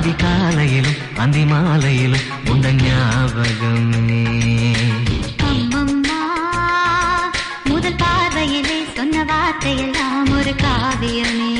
அதிகாலையிலும் அந்தி மாலையிலும் உந்த ஞாபகமே. அம்மம்மா முதல் பார்வையிலே சொன்ன வார்த்தையெல்லாம் ஒரு காவியமே.